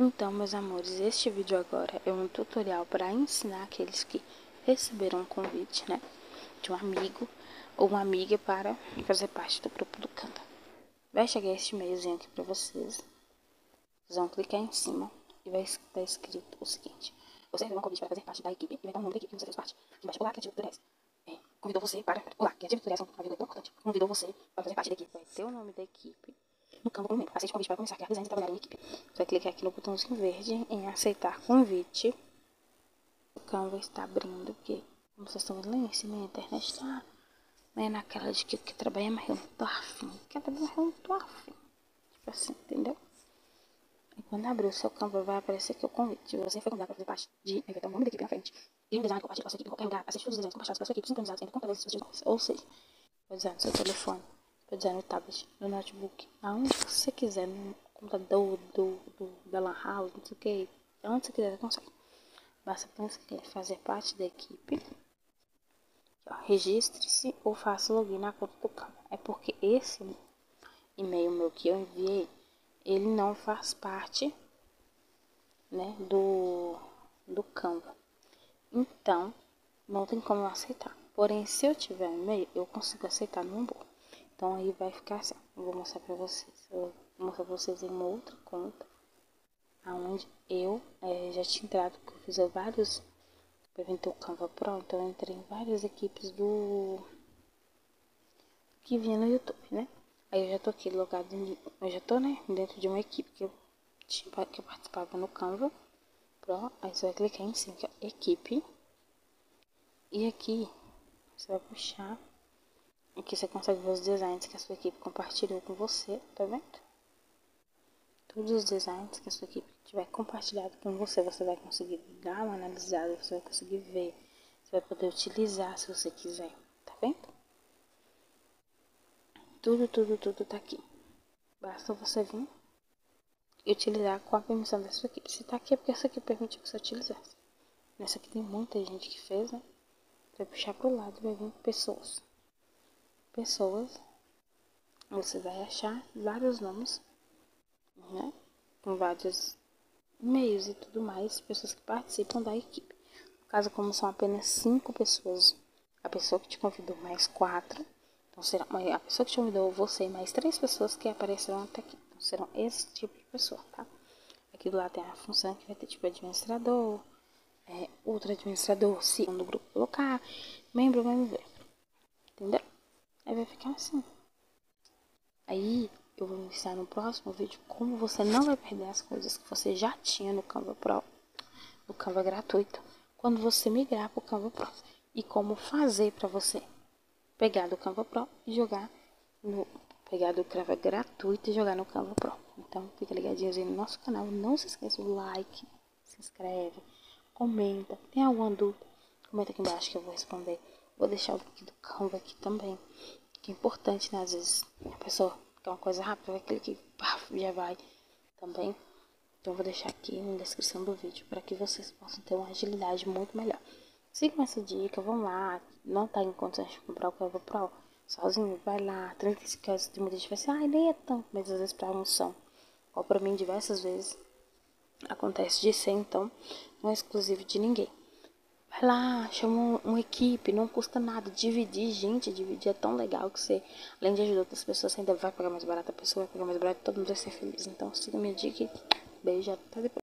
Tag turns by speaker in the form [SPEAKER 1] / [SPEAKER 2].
[SPEAKER 1] Então, meus amores, este vídeo agora é um tutorial para ensinar aqueles que receberam um convite, né, de um amigo ou uma amiga para fazer parte do grupo do Canva. Vai chegar este e-mailzinho aqui para vocês. Vocês vão clicar em cima e vai estar escrito o seguinte. Você recebeu um convite para fazer parte da equipe e vai dar um nome da equipe que você fez parte. Aqui embaixo, olá, criativo. É, convidou você para... Olá, criativo é uma. Convidou você para fazer parte da equipe. Vai ter o nome da equipe no campo membro. Aceite convite para começar a criar e trabalhar em equipe. Você vai clicar aqui no botãozinho verde em aceitar convite. O Canva está abrindo, porque, como vocês estão vendo lá em cima, a internet está né, naquela de que eu quero trabalhar, mas eu não tô afim. Quero trabalhar, eu não tô afim. Tipo assim, entendeu? E quando abrir o seu Canva, vai aparecer aqui o convite. Você foi convidado para fazer parte de... Vai ter o nome da equipe na frente. E um design compartilhado com a sua equipe em qualquer lugar. Assiste todos os desenhos compartilhados com a sua equipe, sincronizados entre computadores e dispositivos. Ou seja, usar no seu telefone pode usar no tablet, no notebook, aonde você quiser, no computador do, do, da lan house, não sei o que, aonde você quiser, você consegue. Basta fazer parte da equipe, registre-se ou faça login na conta do Canva. É porque esse e-mail meu que eu enviei, ele não faz parte né, do, do Canva. Então, não tem como eu aceitar. Porém, se eu tiver e-mail, eu consigo aceitar no Humble. Então aí vai ficar assim. Eu vou mostrar pra vocês. Eu vou mostrar pra vocês em uma outra conta. Onde eu é, já tinha entrado, porque eu fiz vários. Pra vender o Canva Pro, então eu entrei em várias equipes do. Que vinha no YouTube, né? Aí eu já tô aqui logado em, Eu já tô, né? Dentro de uma equipe que eu, tinha, que eu participava no Canva Pro. Aí você vai clicar em cima, que é equipe. E aqui você vai puxar Aqui você consegue ver os designs que a sua equipe compartilhou com você, tá vendo? Todos os designs que a sua equipe tiver compartilhado com você, você vai conseguir dar uma analisada, você vai conseguir ver, você vai poder utilizar se você quiser, tá vendo? Tudo, tudo, tudo tá aqui. Basta você vir e utilizar com a permissão da sua equipe. Se tá aqui é porque essa aqui permitiu que você utilizasse. Nessa aqui tem muita gente que fez, né? Vai puxar pro lado vai vir pessoas pessoas, você vai achar vários nomes, né? Com vários e-mails e tudo mais, pessoas que participam da equipe. No caso, como são apenas cinco pessoas, a pessoa que te convidou mais quatro, então será a pessoa que te convidou você mais três pessoas que aparecerão até aqui. Então serão esse tipo de pessoa, tá? Aqui do lado tem a função que vai ter tipo administrador, é, outro administrador, se um do grupo colocar, membro, membro, entendeu? Aí vai ficar assim. Aí eu vou ensinar no próximo vídeo como você não vai perder as coisas que você já tinha no Canva Pro, no Canva gratuito, quando você migrar para o Canva Pro. E como fazer para você pegar do Canva Pro e jogar no pegar do Canva gratuito e jogar no Canva Pro. Então fica ligadinho aí no nosso canal. Não se esqueça do like, se inscreve, comenta. Tem alguma dúvida? Comenta aqui embaixo que eu vou responder. Vou deixar o link do Canva aqui também. Que é importante, né? Às vezes a pessoa quer uma coisa rápida, vai clicar e paf, já vai também. Então vou deixar aqui na descrição do vídeo para que vocês possam ter uma agilidade muito melhor. Sigam essa dica, vão lá. Não tá em condições de comprar o Canva Pro sozinho, vai lá. 35 reais de muita gente vai ser, ai, nem é tanto, mas às vezes para alguns são. Ou para mim diversas vezes acontece de ser, então não é exclusivo de ninguém. Vai lá, chama uma equipe, não custa nada. Dividir, gente, dividir é tão legal que você, além de ajudar outras pessoas, você ainda vai pagar mais barato. A pessoa vai pagar mais barato, todo mundo vai ser feliz. Então siga minha dica beijo, até depois.